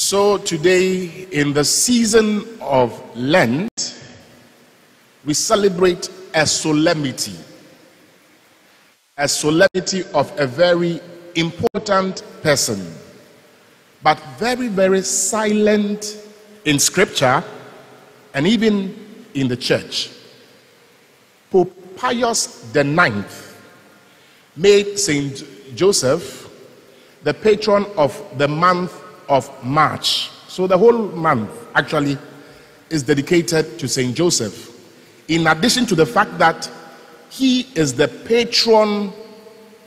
So, today, in the season of Lent, we celebrate a solemnity, a solemnity of a very important person, but very, very silent in scripture and even in the church. Pope Pius IX made Saint Joseph the patron of the month of March. So the whole month actually is dedicated to Saint Joseph. In addition to the fact that he is the patron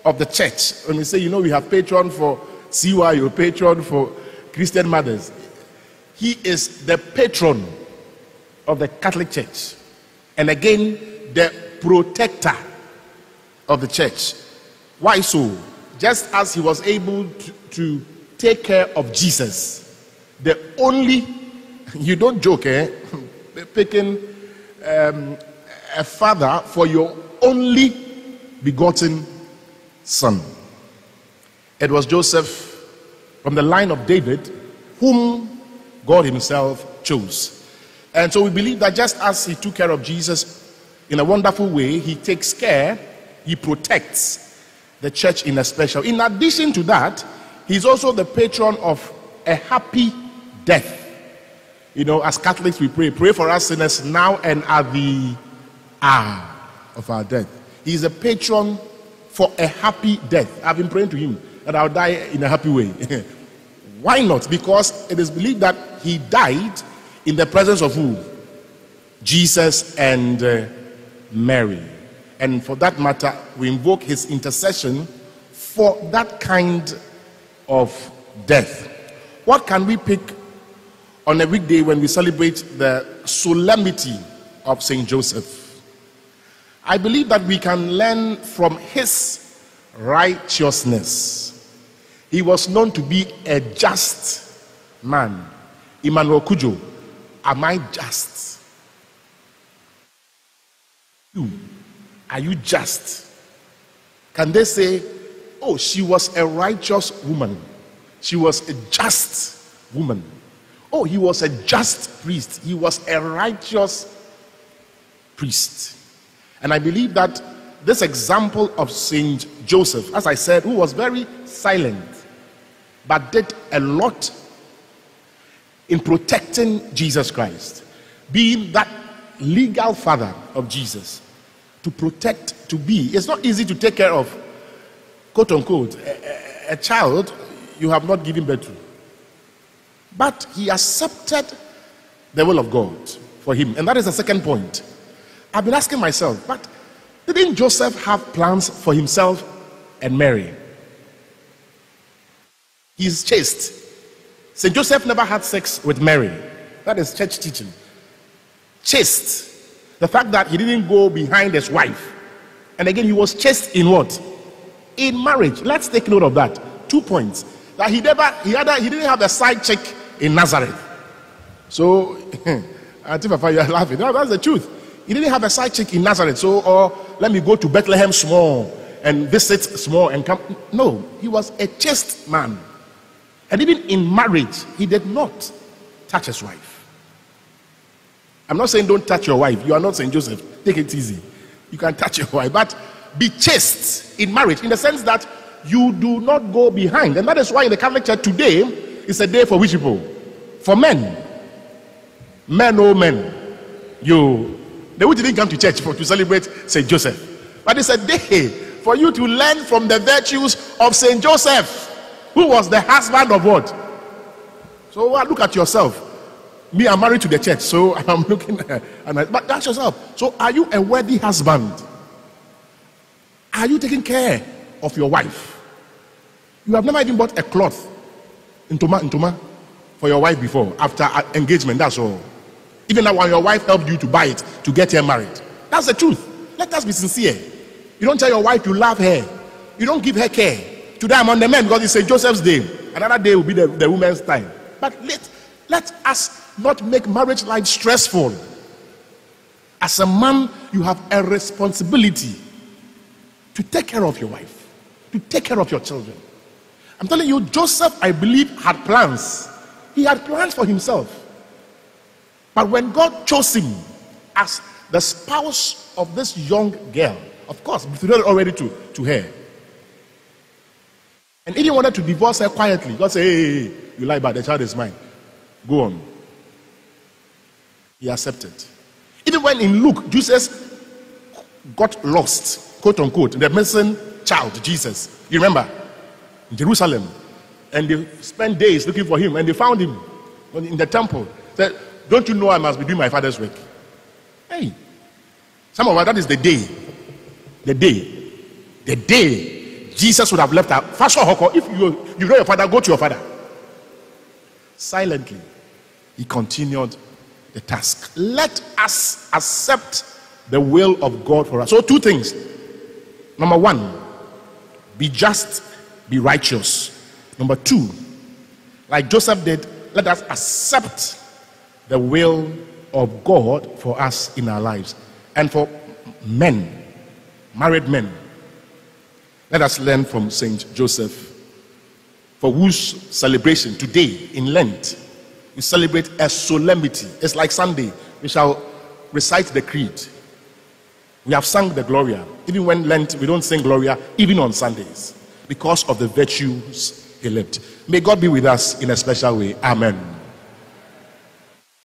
of the church. When we say, you know, we have patron for CYO, patron for Christian mothers. He is the patron of the Catholic Church. And again, the protector of the church. Why so? Just as he was able to, to take care of Jesus, the only, you don't joke, eh? Picking um, a father for your only begotten son. It was Joseph from the line of David, whom God Himself chose. And so we believe that just as He took care of Jesus in a wonderful way, He takes care, He protects the church in a special. In addition to that, He's also the patron of a happy death. You know, as Catholics, we pray, pray for us sinners now and at the hour of our death. He's a patron for a happy death. I've been praying to him that I'll die in a happy way. Why not? Because it is believed that he died in the presence of who? Jesus and uh, Mary. And for that matter, we invoke his intercession for that kind of death. What can we pick on a weekday when we celebrate the solemnity of Saint Joseph? I believe that we can learn from his righteousness. He was known to be a just man. Emmanuel Codjoe, am I just? You, are you just? Can they say, oh, she was a righteous woman? She was a just woman. Oh, he was a just priest. He was a righteous priest. And I believe that this example of Saint Joseph, as I said, who was very silent, but did a lot in protecting Jesus Christ, being that legal father of Jesus, to protect, to be. It's not easy to take care of, quote unquote, a, a, child you have not given birth to. But he accepted the will of God for him. And that is the second point. I've been asking myself, but didn't Joseph have plans for himself and Mary? He's chaste. St. Joseph never had sex with Mary. That is church teaching. Chaste. The fact that he didn't go behind his wife. And again, he was chaste in what? In marriage. Let's take note of that. Two points. That he never, he, had a, he didn't have a side chick in Nazareth. So, Auntie Papa, you're laughing. No, that's the truth. He didn't have a side chick in Nazareth. So, or let me go to Bethlehem small and visit small and come. No, he was a chaste man. And even in marriage, he did not touch his wife. I'm not saying don't touch your wife. You are not saying Joseph. Take it easy. You can touch your wife, but be chaste in marriage in the sense that you do not go behind. And that is why in the Catholic Church today is a day for which people? For men. Men, oh men. You they who didn't come to church for to celebrate Saint Joseph. But it's a day for you to learn from the virtues of Saint Joseph, who was the husband of what? So uh, look at yourself. Me, I'm married to the church, so I'm looking at, but ask yourself. So, are you a worthy husband? Are you taking care of your wife? You have never even bought a cloth in Toma, in for your wife before after uh, engagement. That's all. Even when your wife helped you to buy it to get her married. That's the truth. Let us be sincere. You don't tell your wife you love her. You don't give her care. Today I'm on the men because it's St. Joseph's day. Another day will be the, the woman's time. But let, let us not make marriage life stressful. As a man, you have a responsibility to take care of your wife, to take care of your children. I'm telling you, Joseph, I believe, had plans he had plans for himself. But when God chose him as the spouse of this young girl, of course, betrothed already to, to her, and he didn't want to divorce her quietly. God said, hey, hey, hey, you lie, but the child is mine. Go on. He accepted. Even when in Luke, Jesus got lost, quote unquote, the missing child, Jesus. You remember? In Jerusalem. And they spent days looking for him, and they found him in the temple. Said, Don't you know I must be doing my father's work? Hey. Some of us, that is the day. The day. The day Jesus would have left all, if you, you know your father, go to your father. Silently, he continued the task. Let us accept the will of God for us. So, two things. Number one, be just, be righteous. Number two, like Joseph did, let us accept the will of God for us in our lives. And for men, married men, let us learn from Saint Joseph, for whose celebration today in Lent we celebrate a solemnity. It's like Sunday. We shall recite the creed. We have sung the Gloria. Even when Lent, we don't sing Gloria, even on Sundays, because of the virtues he lived. May God be with us in a special way. Amen.